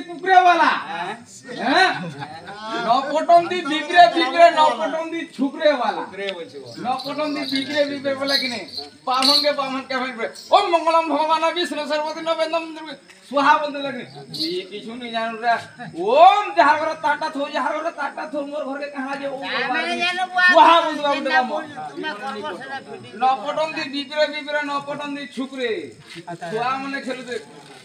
দি কুকুরে वाला হ্যাঁ নপটন দি বিগরে বিগরে নপটন দি ছুকরে वाला নপটন দি বিগরে বিগরে বলে কিনে বামনকে বামন কে ভাই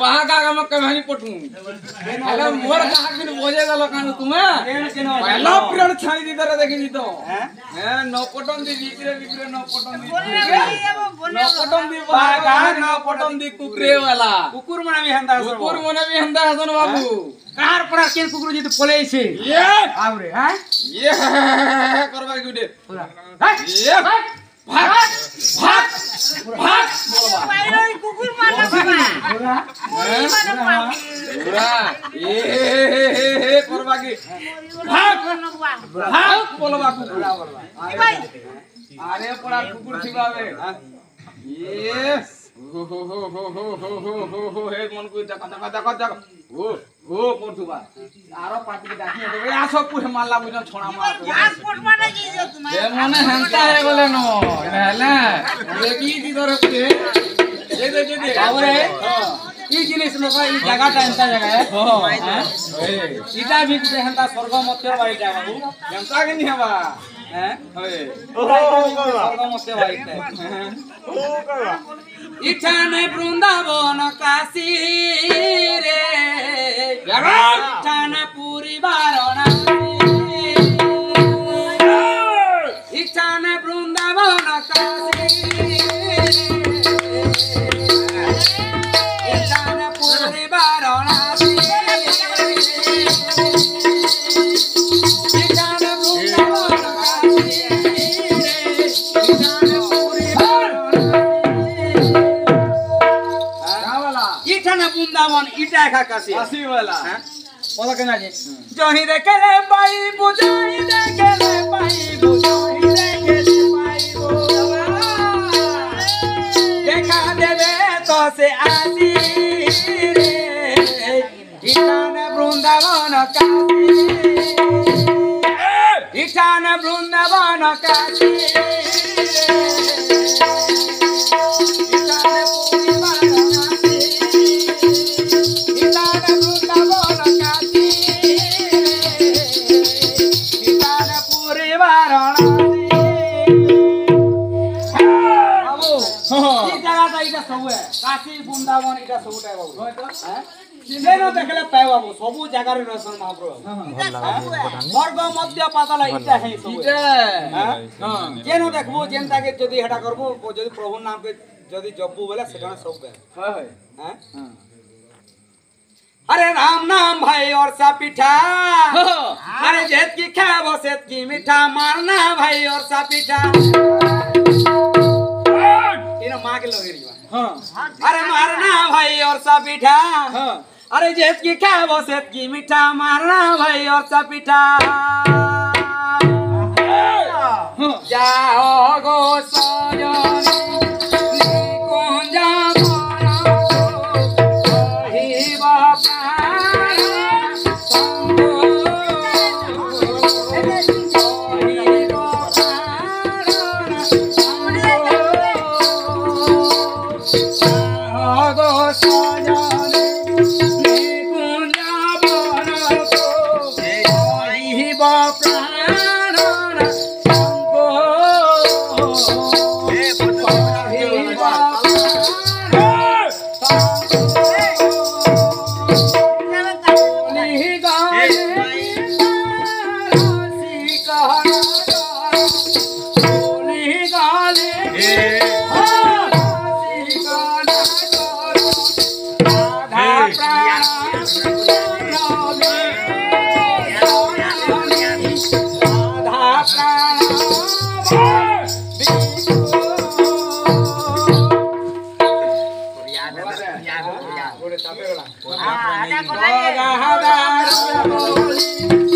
বাহা কাকা মক্কা ভানি পটু আলে মোর কাহা কিন বজে গেল কান তুমি পহলা প্রাণ ছাই দি তারা দেখি তো হ্যাঁ ন পটন দি বিক্রে বিক্রে ন পটন দি ন পটন দি বাহা কাহা ন পটন দি কুকুরে वाला কুকুর মনে বি হন্দা কুকুর মনে বি হন্দা হসন বাবু কার পড়া কেন কুকুর যদি পলাইছে ইয়ে আবরে হ্যাঁ ইয়ে করবা গুডে পুরা ভাগ ভাগ ভাগ আরে পড়া কুকুর ঠিকাবে ইয়ে হো হো হো হো হো হো হো হো হো হে মন কই দেখো দেখো দেখো দেখো ও ও করতুবা আরও পাটি ডাকি দেবে আসো পুহে মারলা বুঝা ছড়া মার মনে হয়ে গেলে ন পুহে ಈ ଜିନିଷ ଲୋକ ଏଇ ଜାଗାଟା ଏନ୍ତା ଜାଗା ଇଟା ବି ଗୁଟେ ହେନ୍ତା ସ୍ୱର୍ଗ ମଧ୍ୟ ବାଇ ଜାଗାକୁ ଏନ୍ତା କେନି ହେବା ସ୍ୱର୍ଗ ମଧ୍ୟ ବାଇ ଇଚ୍ଛା ନାଇଁ ବୃନ୍ଦାବନ କାଶୀ বৃন্দাবন ইটা একা কাশী আসি वाला হ্যাঁ? কথা কেন আছে জহি দেখে রে পাই বুঝাই দেখে রে পাই বুঝাই দেখে রে পাই দেখা দেবে তো সে আসি রে। ইঠানে বৃন্দাবন কাশী ইঠানে বৃন্দাবন কাশী ইঠানে ସବୁ କାଶୀ ବୃନ୍ଦାବନ ଏଇଟା ସବୁଟା ବାବୁ ସେନ ଦେଖିଲେ ପାଇବା ବାବୁ ସବୁ ଜାଗାରେ ରହିଛନ୍ ମହାପ୍ରଭୁ ବର୍ଗ ମଧ୍ୟ ପାତାଳ ଇଟା ହେଇ ସବୁ ଯେନ ଦେଖବୁ ଯେନ୍ତାକେ ଯଦି ହେଟା କରବୁ ଯଦି ପ୍ରଭୁ ନାମକେ ଯଦି ଜପୁ ବୋଲେ ସେଟା ସବୁ ପାଇବୁ अरे राम नाम भाई और सा पिठा अरे जेत की खाबो सेत की मीठा मारना भाई और सा पिठा बिना माँ के लोग हाँ। अरे मारना भाई और सा पीठा। हाँ। अरे जेत की क्या वो सेत की मीठा। मारना भाई और सब पीठा। हाँ। जाओ गो सो Sahara. 来啦！来啦！来啦！